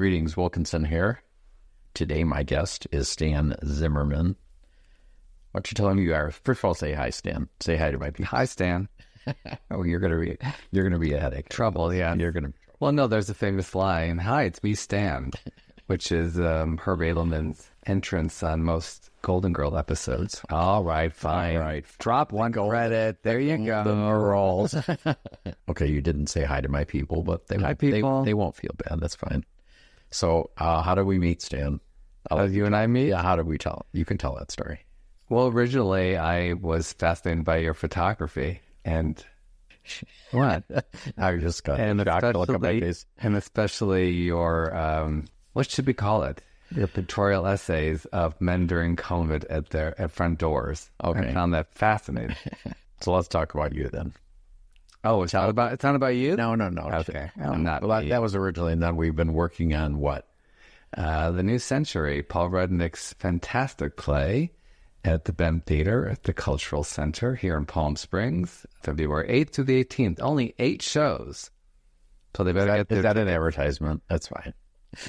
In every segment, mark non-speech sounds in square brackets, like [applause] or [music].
Greetings, Wilkinson here. Today, my guest is Stan Zimmerman. Why don't you tell him you are? First of all, say hi, Stan. Say hi to my people. Hi, Stan. [laughs] oh, you're gonna be you're gonna be a headache. Trouble, yeah. You're gonna. Well, no, there's a famous line. Hi, it's me, Stan, [laughs] which is um, Herb Edelman's entrance on most Golden Girl episodes. All right, fine. All right. Drop one credit. There you go. The rolls. [laughs] okay, you didn't say hi to my people, but they Hi, won't, they- people. They, won't feel bad. That's fine. So, uh, how did we meet, Stan? How you and I meet? Yeah, how did we tell? You can tell that story. Well, originally I was fascinated by your photography and [laughs] what? I just got and shocked to look at my face. and especially your um, what should we call it? Your pictorial essays of men during COVID at their at front doors. Okay. I found that fascinating. [laughs] So let's talk about you then. Oh, it's not about it's not about you. No, no, no. Okay. No, Not well, that, that was originally, and then we've been working on what? Uh, the New Century, Paul Rudnick's fantastic play at the Ben Theater at the Cultural Center here in Palm Springs, February 8th to the 18th. Only eight shows. So they better Is get that, is their that an advertisement? That's fine.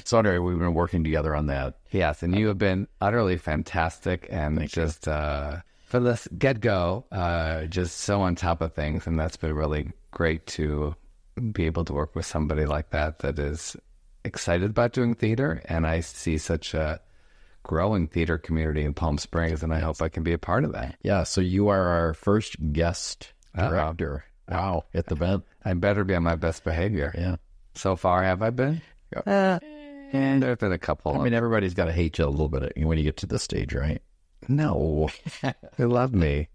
So anyway, we've been working together on that. Yes, and you have been utterly fantastic and just uh, for the get go, uh, just so on top of things, and that's been really great to be able to work with somebody like that that is excited about doing theater, and I see such a growing theater community in Palm Springs, and I hope I can be a part of that. Yeah. So you are our first guest Uh-oh. director. Wow. At the event. I better be on my best behavior. Yeah. So far, have I been? Uh, and there have been a couple. I mean, everybody's got to hate you a little bit when you get to this stage, right? No, [laughs] they love me.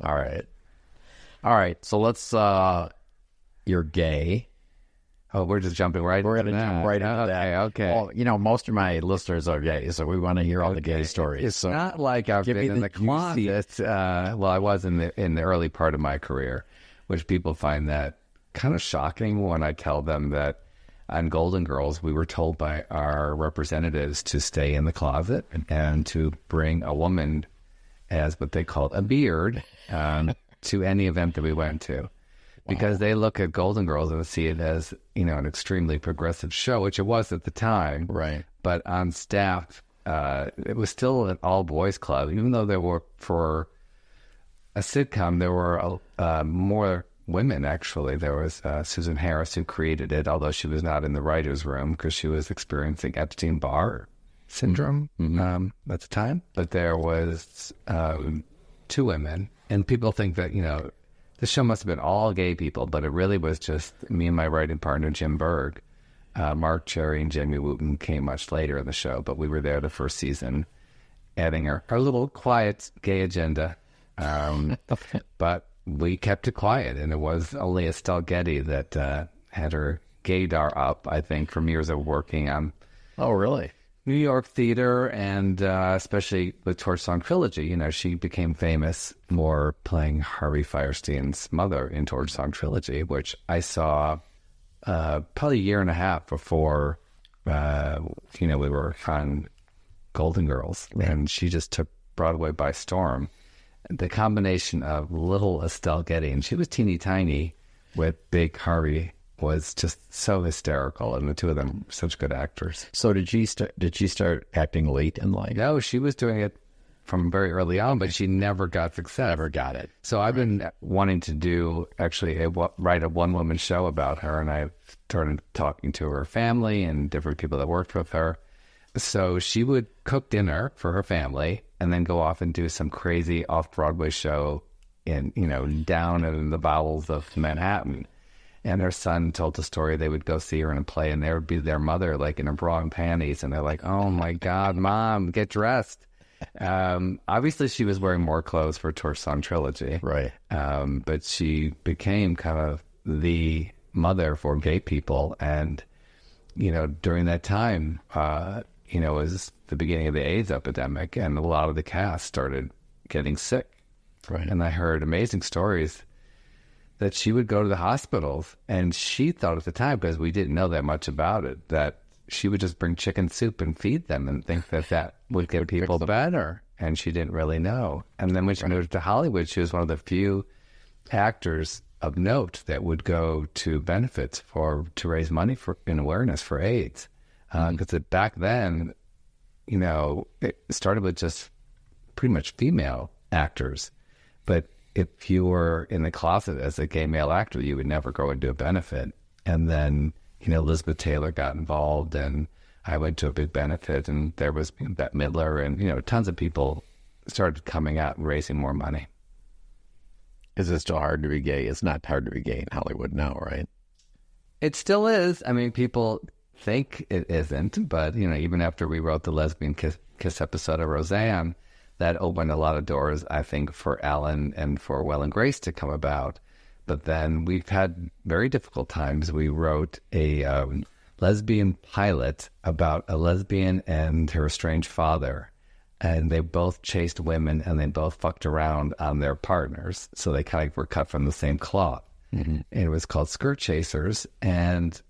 All right. All right. So let's, uh, you're gay. Oh, we're just jumping right. We're to jump right into okay, that. Okay. Well, you know, most of my listeners are gay, so we want to hear all the gay stories. It's so not like I've give been in the the closet. Uh, well, I was in the in the early part of my career, which people find that kind of shocking when I tell them that on Golden Girls we were told by our representatives to stay in the closet and to bring a woman as what they called a beard um, [laughs] to any event that we went to. Because they look at Golden Girls and see it as, you know, an extremely progressive show, which it was at the time right. but on staff, uh, it was still an all boys club, even though there were for a sitcom, there were uh, more women actually. There was uh, Susan Harris who created it, although she was not in the writers' room because she was experiencing Epstein Barr syndrome um, at the time. But there was um, two women, and people think that you know the show must have been all gay people, but it really was just me and my writing partner Jim Berg. Uh, Marc Cherry and Jamie Wooten came much later in the show, but we were there the first season, adding our, our little quiet gay agenda. Um, [laughs] but we kept it quiet, and it was only Estelle Getty that uh, had her gaydar up, I think, from years of working on Oh, really? New York theater and uh, especially with Torch Song Trilogy. You know, she became famous for playing Harvey Fierstein's mother in Torch Song Trilogy, which I saw uh, probably a year and a half before, uh, you know, we were on Golden Girls. And she just took Broadway by storm. The combination of little Estelle Getty, and she was teeny tiny, with big Harvey was just so hysterical. And the two of them such good actors. So did she start? Did she start acting late in life? No, she was doing it from very early on, but she never got success. Never got it. So I've been wanting to do actually a, write a one woman show about her, and I've started talking to her family and different people that worked with her. So she would cook dinner for her family and then go off and do some crazy off Broadway show in you know down in the bowels of Manhattan. And her son told the story they would go see her in a play, and there would be their mother like in her bra and panties, and they're like, "Oh my God, mom, get dressed." Um, obviously, she was wearing more clothes for Torch Song Trilogy, Right. um, but she became kind of the mother for gay people. And, you know, during that time, uh, you know, it was the beginning of the AIDS epidemic, and a lot of the cast started getting sick. Right. And I heard amazing stories that she would go to the hospitals, and she thought at the time, because we didn't know that much about it, that she would just bring chicken soup and feed them and think that that would get people better. And she didn't really know. And then when she moved to Hollywood, she was one of the few actors of note that would go to benefits for to raise money for in awareness for AIDS. Um, because back then, you know, it started with just pretty much female actors, but if you were in the closet as a gay male actor, you would never go into a benefit. And then, you know, Elizabeth Taylor got involved and I went to a big benefit and there was Bette Midler and, you know, tons of people started coming out and raising more money. Is it still hard to be gay? It's not hard to be gay in Hollywood now, right? It still is. I mean, people think it isn't, but, you know, even after we wrote the lesbian kiss, kiss episode of Roseanne, that opened a lot of doors, I think, for Alan and for Will and Grace to come about. But then we've had very difficult times. We wrote a um, lesbian pilot about a lesbian and her estranged father. And they both chased women and they both fucked around on their partners. So they kind of were cut from the same cloth. Mm-hmm. It was called Skirt Chasers. And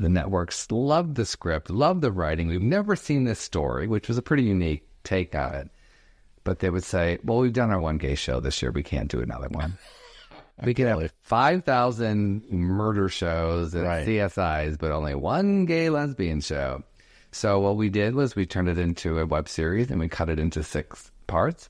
the networks loved the script, loved the writing. We've never seen this story, which was a pretty unique take on it but they would say, "Well, we've done our one gay show this year. We can't do another one. [laughs] we can have five thousand murder shows and right. CSIs, but only one gay lesbian show." So what we did was we turned it into a web series and we cut it into six parts,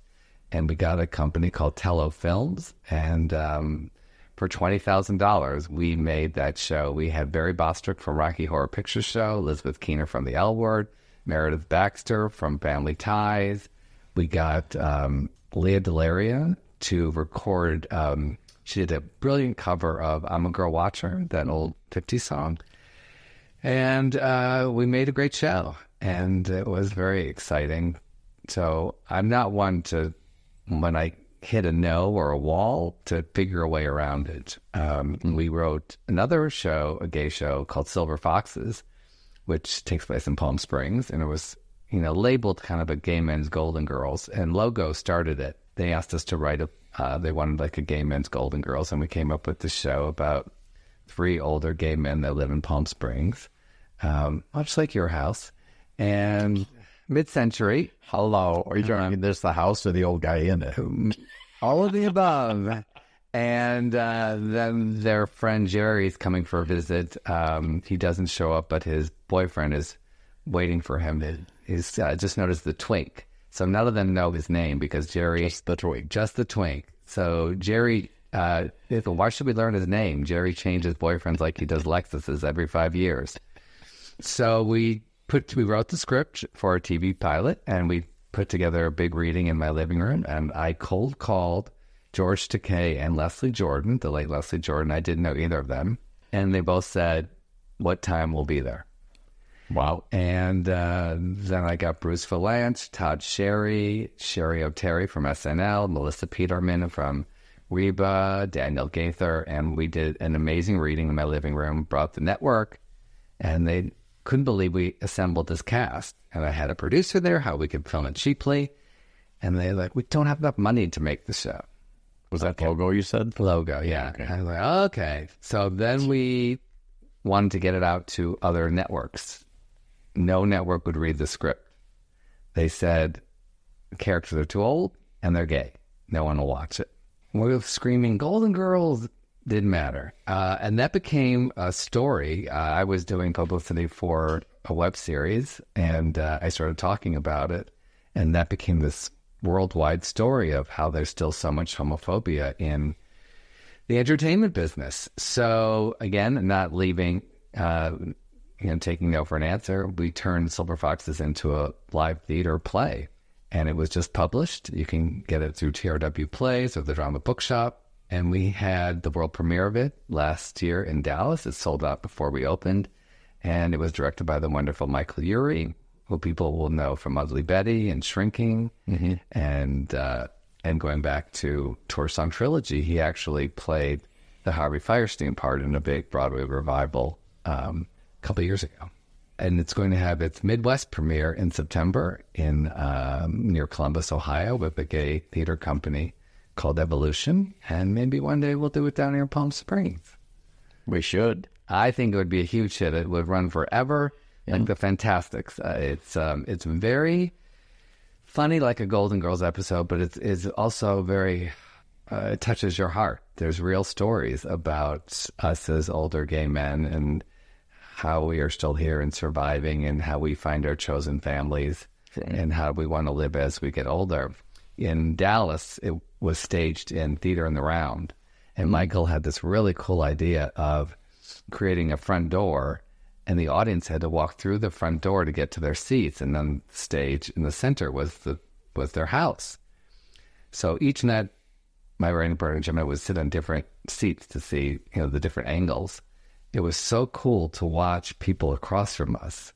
and we got a company called Tello Films, and um, for twenty thousand dollars, we made that show. We had Barry Bostwick from Rocky Horror Picture Show, Elizabeth Keener from The L Word, Meredith Baxter from Family Ties. We got um, Lea DeLaria to record. Um, she did a brilliant cover of "I'm a Girl Watcher," that old '50s song, and uh, we made a great show, and it was very exciting. So I'm not one to when I hit a no or a wall to figure a way around it. Um, we wrote another show, a gay show called Silver Foxes, which takes place in Palm Springs, and it was you know, labeled kind of a gay men's Golden Girls, and Logo started it. They asked us to write a, uh, they wanted like a gay men's Golden Girls, and we came up with the show about three older gay men that live in Palm Springs, um, much like your house, and mid-century. Hello, are you talking um, there's the house or the old guy in it? All of the above. And uh, then their friend Jerry's coming for a visit. Um, he doesn't show up, but his boyfriend is waiting for him He's uh, just noticed the twink. So none of them know his name because Jerry just the twink, just the twink. So Jerry, uh, why should we learn his name? Jerry changes boyfriends like he does Lexuses every five years. So we put we wrote the script for a TV pilot, and we put together a big reading in my living room, and I cold called George Takei and Leslie Jordan, the late Leslie Jordan. I didn't know either of them, and they both said, "What time will be there?" Wow. And uh, then I got Bruce Vilanch, Todd Sherry, Cheri Oteri from SNL, Melissa Peterman from Reba, Daniel Gaither, and we did an amazing reading in my living room, brought the network, and they couldn't believe we assembled this cast. And I had a producer there, how we could film it cheaply. And they like, we don't have enough money to make the show. Was that logo you said? Logo, yeah. Okay. I was like, okay. So then we wanted to get it out to other networks no network would read the script. They said characters are too old and they're gay. No one will watch it. We were screaming Golden Girls didn't matter, uh, and that became a story. Uh, I was doing publicity for a web series, and uh, I started talking about it, and that became this worldwide story of how there's still so much homophobia in the entertainment business. So again, not leaving uh, you know, taking no for an answer, we turned Silver Foxes into a live theater play. And it was just published. You can get it through TRW Plays or the Drama Bookshop. And we had the world premiere of it last year in Dallas. It sold out before we opened. And it was directed by the wonderful Michael Urie, who people will know from Ugly Betty and Shrinking. Mm-hmm. And, uh, and going back to Torch Song Trilogy, he actually played the Harvey Fierstein part in a big Broadway revival um, a couple years ago. And it's going to have its Midwest premiere in September in um, near Columbus, Ohio, with the gay theater company called Evolution. And maybe one day we'll do it down here in Palm Springs. We should. I think it would be a huge hit. It would run forever, yeah. like the Fantasticks. Uh, it's um, it's very funny, like a Golden Girls episode, but it's it's also very uh, it touches your heart. There's real stories about us as older gay men and how we are still here and surviving and how we find our chosen families and how we want to live as we get older. In Dallas, it was staged in Theater in the Round. And Michael had this really cool idea of creating a front door, and the audience had to walk through the front door to get to their seats. And then the stage in the center was the was their house. So each night, my writing partner and I would sit on different seats to see you know the different angles. It was so cool to watch people across from us,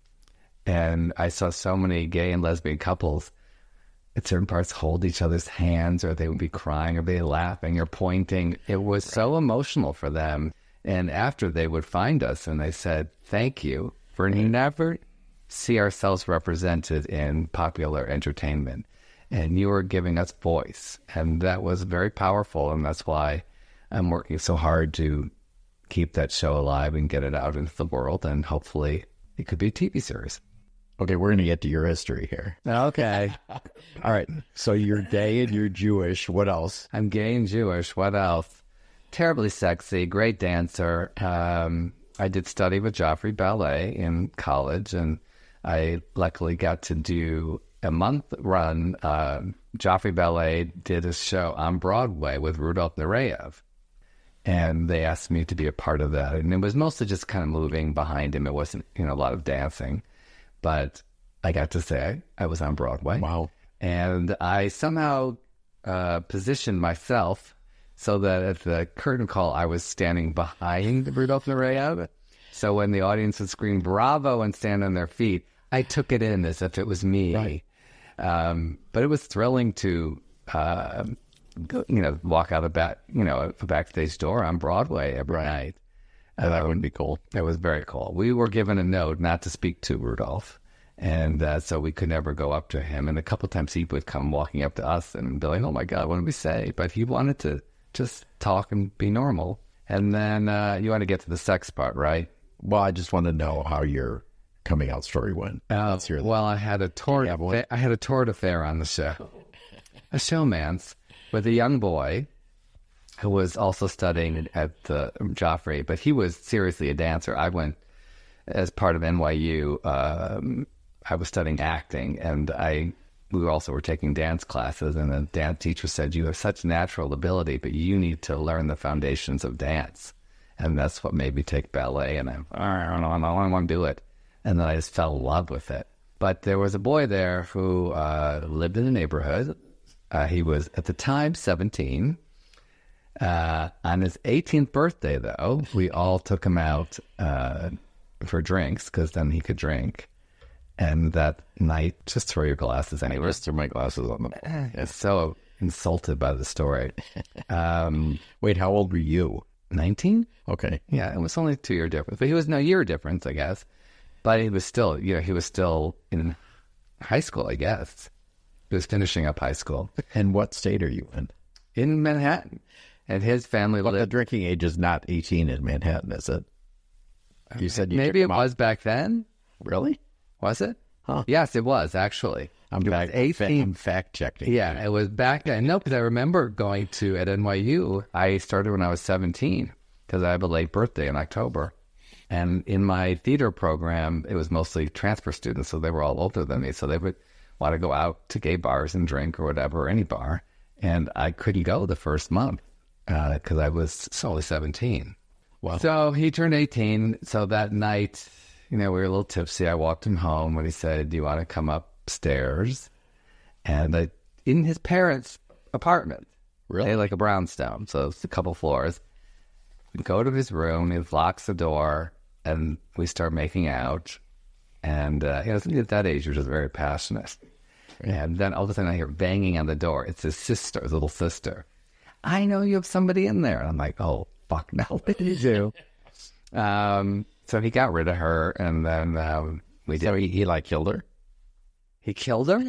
and I saw so many gay and lesbian couples at certain parts hold each other's hands, or they would be crying, or be laughing, or pointing. It was so emotional for them. And after they would find us, and they said, "Thank you for never see ourselves represented in popular entertainment." and you were giving us voice. And that was very powerful. And that's why I'm working so hard to keep that show alive and get it out into the world. And hopefully it could be a TV series. Okay, we're going to get to your history here. Okay. [laughs] All right. So you're gay and you're Jewish. What else? I'm gay and Jewish. What else? Terribly sexy, great dancer. Um, I did study with Joffrey Ballet in college, and I luckily got to do a month run, uh, Joffrey Ballet did a show on Broadway with Rudolph Nureyev. And they asked me to be a part of that. And it was mostly just kind of moving behind him. It wasn't, you know, a lot of dancing. But I got to say I was on Broadway. Wow. And I somehow uh, positioned myself so that at the curtain call, I was standing behind the Rudolph Nureyev. So when the audience would scream bravo and stand on their feet, I took it in as if it was me. Right. Um, but it was thrilling to, uh, go, you know, walk out of back, you know, a backstage door on Broadway every Right. night. Oh, that would be cool. That was very cool. We were given a note not to speak to Rudolph. And uh, so we could never go up to him. And a couple times he would come walking up to us and be like, oh my God, what did we say? But he wanted to just talk and be normal. And then uh, you want to get to the sex part, right? Well, I just want to know how your coming out story went. Let's. Well, I had a one? I had a tour affair on the show, a showman's with a young boy who was also studying at the Joffrey, but he was seriously a dancer. I went as part of NYU. Um, I was studying acting, and I we also were taking dance classes. And the dance teacher said, "You have such natural ability, but you need to learn the foundations of dance." And that's what made me take ballet. And I, I don't know, I don't want to do it. And then I just fell in love with it. But there was a boy there who uh, lived in the neighborhood. Uh, he was at the time 17. Uh, on his 18th birthday, though, we all took him out uh, for drinks because then he could drink. And that night, just throw your glasses anywhere. Just threw my glasses on the [laughs] I'm so insulted by the story. [laughs] Um, Wait, how old were you? 19? Okay. Yeah, it was only two year difference, but he was no year difference, I guess. But he was still, you know, he was still in high school, I guess. He was finishing up high school And what state are you in? in Manhattan, and his family But the drinking age is not 18 in Manhattan, is it? You said you Maybe it was back then. Really? Was it? Huh. Yes, it was actually. I'm It back. 18. I'm fact checking. Yeah, it was back then. No, because I remember going to at NYU. I started when I was 17 because I have a late birthday in October. And in my theater program, it was mostly transfer students, so they were all older than me. So they would want to go out to gay bars and drink or whatever, any bar. And I couldn't go the first month because I was only 17. Wow. So he turned 18. So that night, you know, we were a little tipsy. I walked him home and he said, Do you want to come upstairs? And I, in his parents' apartment, Really? they like a brownstone. So it's a couple floors. We go to his room, he locks the door, and we start making out. And uh, you know, at that age, you're just very passionate. And then all of a sudden, I hear banging on the door. It's his sister, his little sister. I know you have somebody in there. And I'm like, oh, fuck, no, [laughs] what did you do? um, so he got rid of her, and then um, we did. So he, he like killed her? He killed her?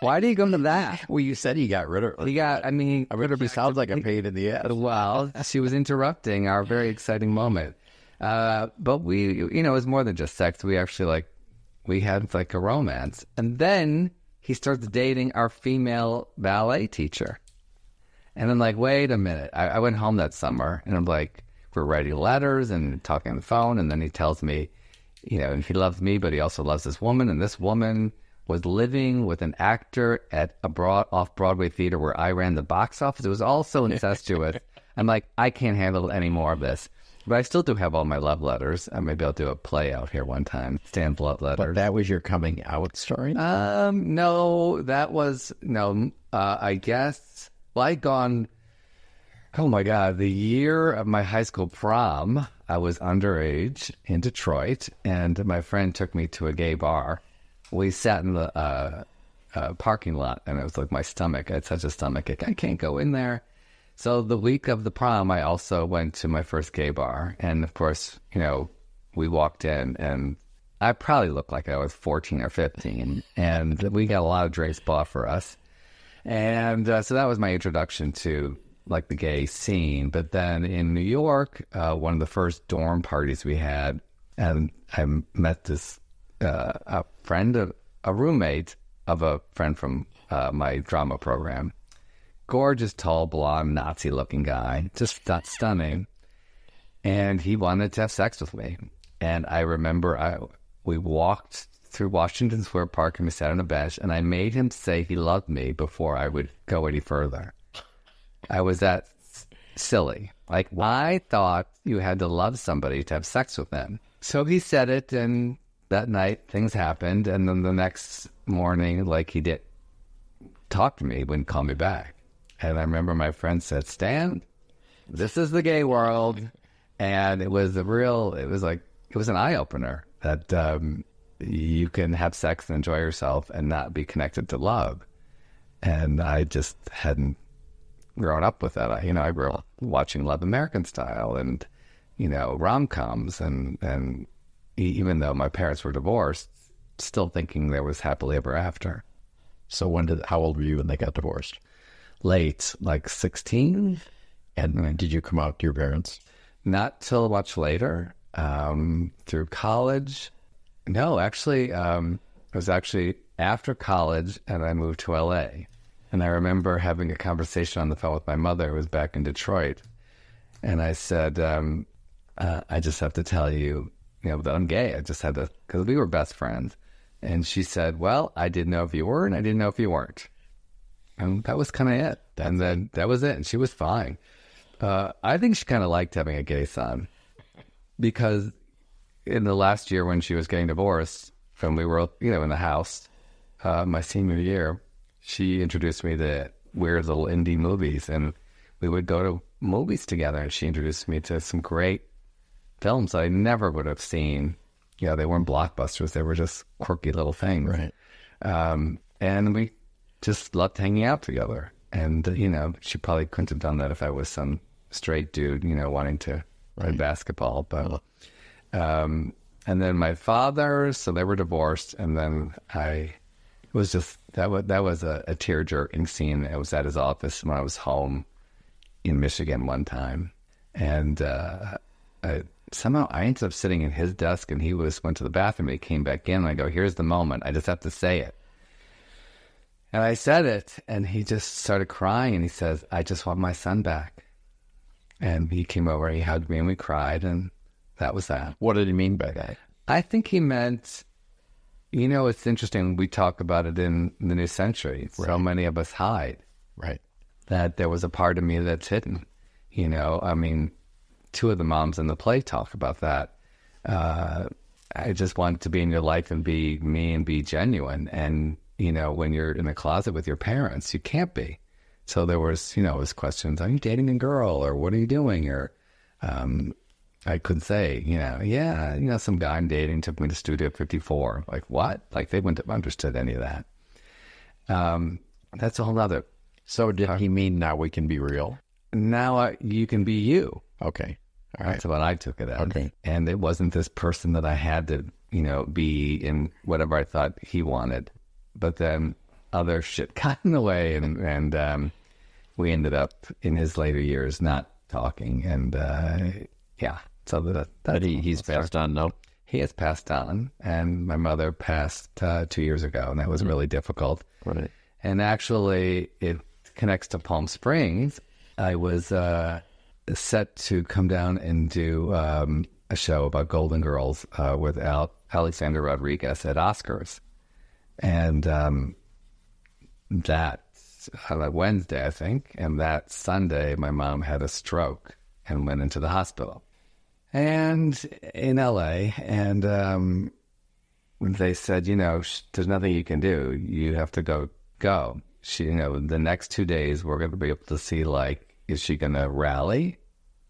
Why did he go to that? Well, you said he got rid of her. He got, I mean, I mean, it sounds like a pain in the ass. well, she was interrupting our very exciting moment. Uh, but we, you know, it was more than just sex. We actually like, we had like a romance. And then he starts dating our female ballet teacher. And I'm like, wait a minute. I, I went home that summer and I'm like, we're writing letters and talking on the phone. And then he tells me you know, and he loves me, but he also loves this woman, and this woman was living with an actor at a broad off Broadway theater where I ran the box office. It was all so incestuous. [laughs] I'm like, I can't handle any more of this. But I still do have all my love letters. Uh, maybe I'll do a play out here one time. Stand love letters. But that was your coming out story? Um, no, that was no. Uh, I guess. Well, I'd. Oh my God! The year of my high school prom, I was underage in Detroit, and my friend took me to a gay bar. We sat in the uh, uh, parking lot, and it was like my stomach. I had such a stomach ache. I can't go in there. So the week of the prom, I also went to my first gay bar, and of course, you know, we walked in, and I probably looked like I was fourteen or fifteen, and we got a lot of drinks bought for us, and uh, so that was my introduction to like the gay scene. But then in New York, uh, one of the first dorm parties we had, and I met this uh, a friend, of, a roommate of a friend from uh, my drama program gorgeous, tall, blonde, Nazi looking guy, just st- stunning. And he wanted to have sex with me. And I remember I we walked through Washington Square Park and we sat on a bench and I made him say he loved me before I would go any further. I was that silly. Like I thought you had to love somebody to have sex with them. So he said it and that night things happened and then the next morning like he did talk to me, wouldn't call me back. And I remember my friend said, Stan, this is the gay world. And it was a real, it was like, it was an eye opener that um, you can have sex and enjoy yourself and not be connected to love. And I just hadn't grown up with that. I, you know, I grew up watching Love American Style and, you know, rom coms. And, and even though my parents were divorced, still thinking there was happily ever after. So when did how old were you when they got divorced? Late, like 16. And did you come out to your parents? Not till much later, um, through college. No, actually, um, it was actually after college, and I moved to LA. And I remember having a conversation on the phone with my mother, who was back in Detroit. And I said, um, uh, I just have to tell you, you know, that I'm gay. I just had to, because we were best friends. And she said, Well, I didn't know if you were, and I didn't know if you weren't. And that was kind of it. and then that was it. And she was fine. Uh, I think she kind of liked having a gay son because in the last year when she was getting divorced, when we were, you know, in the house, uh, my senior year, she introduced me to weird little indie movies and we would go to movies together. And she introduced me to some great films I never would have seen. You know, they weren't blockbusters, they were just quirky little things. Right. Um, and we just loved hanging out together. And, you know, she probably couldn't have done that if I was some straight dude, you know, wanting to play basketball. But, um, and then my father, so they were divorced. And then I it was just, that was, that was a, a tear jerking scene. I was at his office when I was home in Michigan one time. And, uh, I, somehow I ended up sitting in his desk and he was went to the bathroom. He came back in and I go, here's the moment. I just have to say it. And I said it, and he just started crying, and he says, "I just want my son back." And he came over, he hugged me, and we cried, and that was that. What did he mean by that? I think he meant, you know, it's interesting. We talk about it in the new century. So many of us hide Right. that there was a part of me that's hidden. You know, I mean, two of the moms in the play talk about that. Uh, I just want to be in your life and be me and be genuine. And, you know, when you're in the closet with your parents, you can't be. So there was, you know, it was questions, are you dating a girl or what are you doing? Or, um, I could say, you know, yeah, you know, some guy I'm dating took me to Studio 54. Like, what? Like, they wouldn't have understood any of that. Um, that's a whole other. So did he mean now we can be real? Now uh, you can be you. Okay. All right. That's what I took it as. Okay. And it wasn't this person that I had to, you know, be in whatever I thought he wanted. But then other shit [laughs] got in the way, and and um, we ended up in his later years not talking. And uh, yeah, so that that he, he's passed on, no? he has passed on, and my mother passed uh, two years ago, and that was really difficult. Right. And actually, it connects to Palm Springs. I was uh, set to come down and do um, a show about Golden Girls uh, with Al- Alexander Rodriguez at Oscars, and um, that on Wednesday, I think, and that Sunday, my mom had a stroke and went into the hospital, and in L.A. and um, they said, you know, there's nothing you can do. You have to go. Go. She, you know, the next two days we're going to be able to see like, is she going to rally,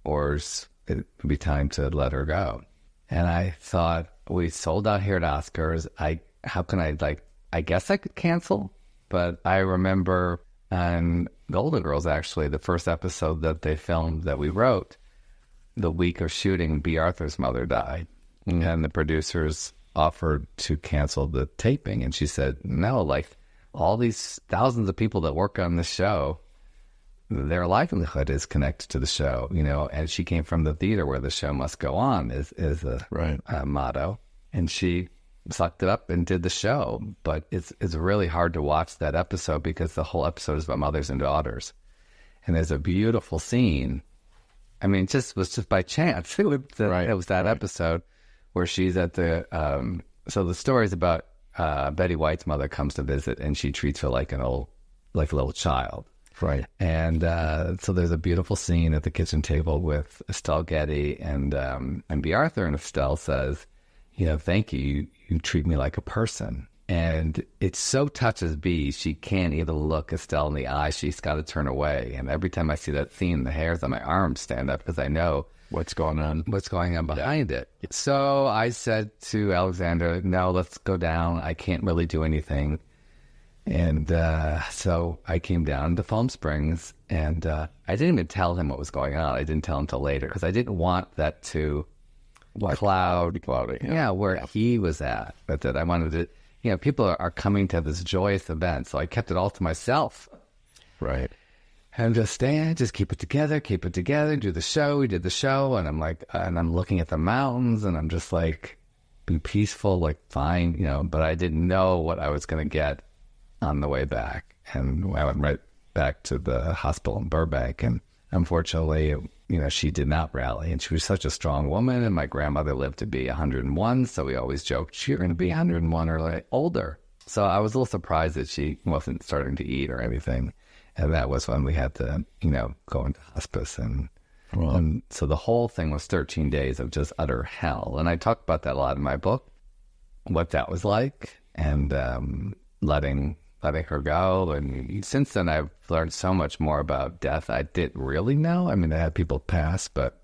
or is it be time to let her go? And I thought we sold out here at Oscars. I how can I like? I guess I could cancel, but I remember on Golden Girls actually the first episode that they filmed that we wrote, the week of shooting, Bea Arthur's mother died, mm-hmm. and the producers offered to cancel the taping, and she said no. Like all these thousands of people that work on the show, their livelihood is connected to the show, you know. And she came from the theater where the show must go on is is a, Right. a motto, and she sucked it up and did the show. But it's it's really hard to watch that episode because the whole episode is about mothers and daughters, and there's a beautiful scene. I mean, it just was just by chance. [laughs] It was, the, Right, it was that episode where she's at the. Um, so the story is about uh, Betty White's mother comes to visit, and she treats her like an old, like a little child. Right. And uh, so there's a beautiful scene at the kitchen table with Estelle Getty and um, and Bea Arthur, and Estelle says, "You know, thank you. you. You treat me like a person." And it so touches Bea, she can't even look Estelle in the eye. She's got to turn away. And every time I see that scene, the hairs on my arms stand up because I know What's going on? what's going on behind it. So I said to Alexander, no, let's go down. I can't really do anything. And uh, so I came down to Palm Springs and uh, I didn't even tell him what was going on. I didn't tell him till later because I didn't want that to cloud, Cloudy. yeah, where he was at. But that I wanted to, you know, people are, are coming to this joyous event. So I kept it all to myself. Right. And just stand, just keep it together, keep it together, do the show. We did the show, and I'm like, and I'm looking at the mountains, and I'm just like, be peaceful, like fine, you know. But I didn't know what I was going to get on the way back, and I went right back to the hospital in Burbank, and unfortunately, you know, she did not rally, and she was such a strong woman, and my grandmother lived to be 101, so we always joked you're going to be 101 or like older. So I was a little surprised that she wasn't starting to eat or anything. And that was when we had to, you know, go into hospice. And, Wow. and so the whole thing was 13 days of just utter hell. And I talk about that a lot in my book, what that was like and um, letting letting her go. And since then, I've learned so much more about death I didn't really know. I mean, I had people pass, but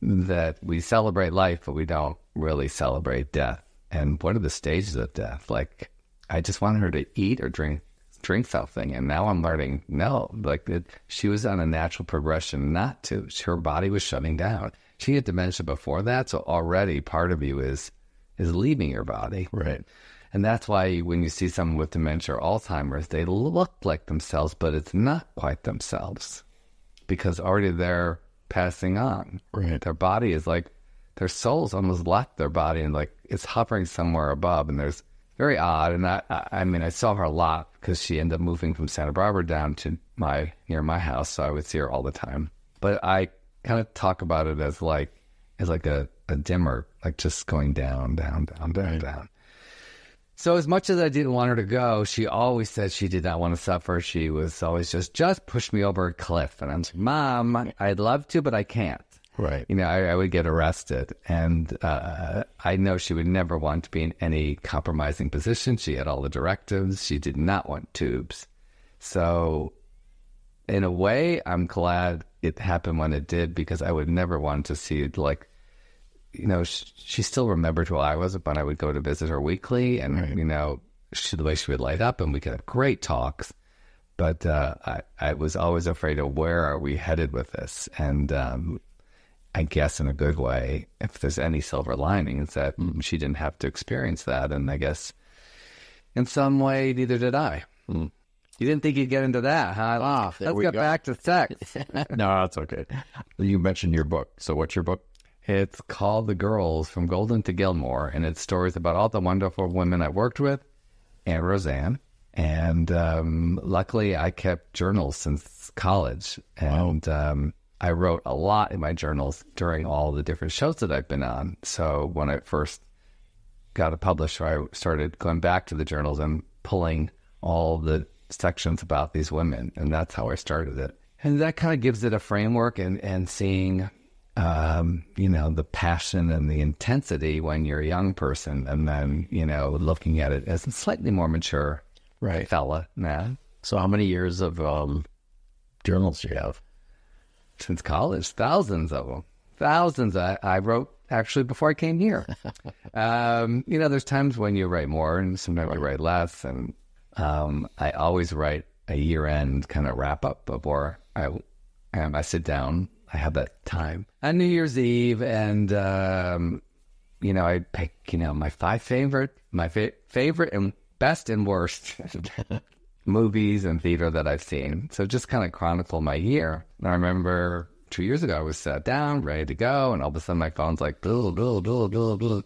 that we celebrate life, but we don't really celebrate death. And what are the stages of death? Like, I just wanted her to eat or drink drink something, and now I'm learning no. Like, it, she was on a natural progression not to. Her body was shutting down. She had dementia before that, so already part of you is is leaving your body. Right. And that's why when you see someone with dementia or Alzheimer's, they look like themselves, but it's not quite themselves because already they're passing on. Right. Their body is like, their soul's almost left their body and like it's hovering somewhere above. And there's very odd. And I, I, mean, I saw her a lot because she ended up moving from Santa Barbara down to my, near my house. So I would see her all the time. But I kind of talk about it as like, as like a, a dimmer, like just going down, down, down, down, Right. down. So as much as I didn't want her to go, she always said she did not want to suffer. She was always just, just push me over a cliff. And I'm like, Mom, I'd love to, but I can't. Right. You know, I, I would get arrested. And uh, I know she would never want to be in any compromising position. She had all the directives. She did not want tubes. So, in a way, I'm glad it happened when it did because I would never want to see, like, you know, sh- she still remembered who I was when I would go to visit her weekly, and Right. you know, she, the way she would light up, and we could have great talks. But uh, I, I was always afraid of where are we headed with this, and um, I guess in a good way, if there's any silver lining, is that she didn't have to experience that, and I guess in some way, neither did I. You didn't think you'd get into that, huh? There Let's get go. back to sex. [laughs] [laughs] no, that's okay. You mentioned your book. So what's your book? It's called The Girls from Golden to Gilmore, and it's stories about all the wonderful women I worked with and Roseanne. And um, luckily, I kept journals since college. And um, I wrote a lot in my journals during all the different shows that I've been on. So when I first got a publisher, I started going back to the journals and pulling all the sections about these women, and that's how I started it. And that kind of gives it a framework and and seeing, um, you know, the passion and the intensity when you're a young person, and then you know, looking at it as a slightly more mature Right. fella man So, how many years of um, journals do you have? since college, thousands of them, thousands. I, I wrote actually before I came here. [laughs] um, you know, there's times when you write more, and sometimes you write less, and um, I always write a year-end kind of wrap-up before I um, I sit down. I have that time on New Year's Eve, and um, you know, I pick you know my five favorite, my fa- favorite and best and worst [laughs] movies and theater that I've seen. So just kind of chronicle my year. And I remember two years ago, I was sat down, ready to go, and all of a sudden my phone's like, blah, blah, blah, blah, blah.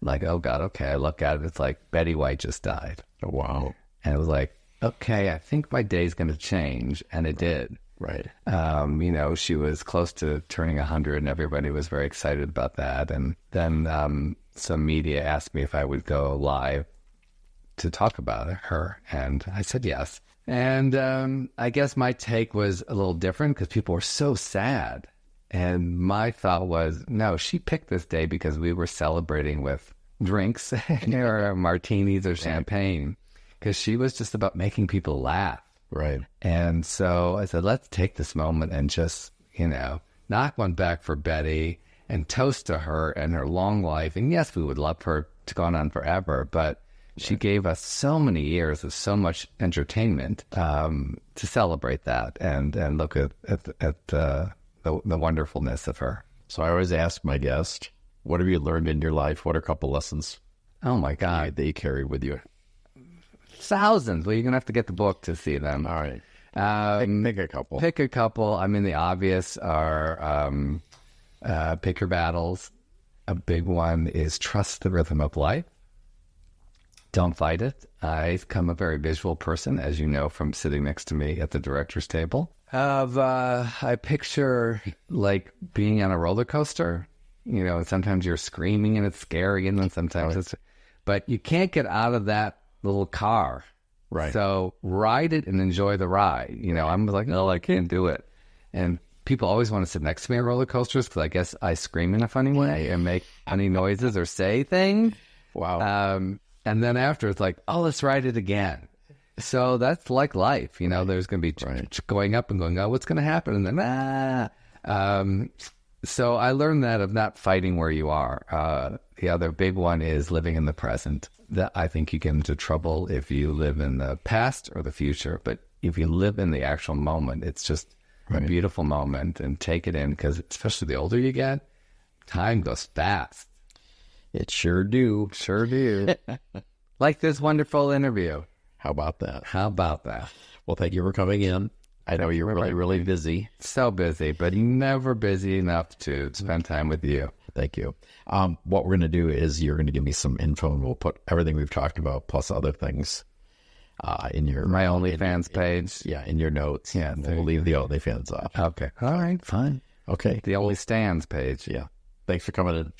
like, oh God, okay. I look at it, it's like Betty White just died. Oh, wow. And it was like, okay, I think my day's going to change. And it did. Right. Um, you know, she was close to turning 100 and everybody was very excited about that. And then um, some media asked me if I would go live to talk about her. And I said yes. And um, I guess my take was a little different because people were so sad. And my thought was, no, she picked this day because we were celebrating with drinks [laughs] or martinis or champagne because she was just about making people laugh. Right. And so I said, let's take this moment and just, you know, knock one back for Betty and toast to her and her long life. And yes, we would love her to go on forever, but she gave us so many years of so much entertainment um, to celebrate that and, and look at, at, at uh, the, the wonderfulness of her. So, I always ask my guest, what have you learned in your life? What are a couple lessons Oh my God. that you carry with you? Thousands. Well, you're going to have to get the book to see them. All right. Um, Pick a couple. Pick a couple. I mean, the obvious are um, uh, pick your battles. A big one is trust the rhythm of life. Don't fight it. I've become a very visual person, as you know from sitting next to me at the director's table. Of uh, I picture like being on a roller coaster. You know, sometimes you're screaming and it's scary, and then sometimes it's. But you can't get out of that little car. Right. So ride it and enjoy the ride. You know, I'm like, oh, I can't do it. And people always want to sit next to me on roller coasters because I guess I scream in a funny way and make funny noises or say things. Wow. Um, and then after it's like, oh, let's ride it again. So that's like life, you know. There's going to be Right. going up and going, oh, what's going to happen? And then ah. Um, so I learned that of not fighting where you are. Uh, the other big one is living in the present. That I think you get into trouble if you live in the past or the future. But if you live in the actual moment, it's just a beautiful moment and take it in because especially the older you get, time goes fast. it sure do. Sure do. [laughs] like this wonderful interview. How about that? How about that? Well, thank you for coming in. I know you're really, really busy. So busy, but never busy enough to spend time with you. Thank you. Um, what we're going to do is you're going to give me some info and we'll put everything we've talked about plus other things uh, in your My OnlyFans page. yeah in your notes. Yeah, And we'll leave the OnlyFans off. Okay. All right. Fine. Okay. The Only Stands page. Yeah. Thanks for coming in.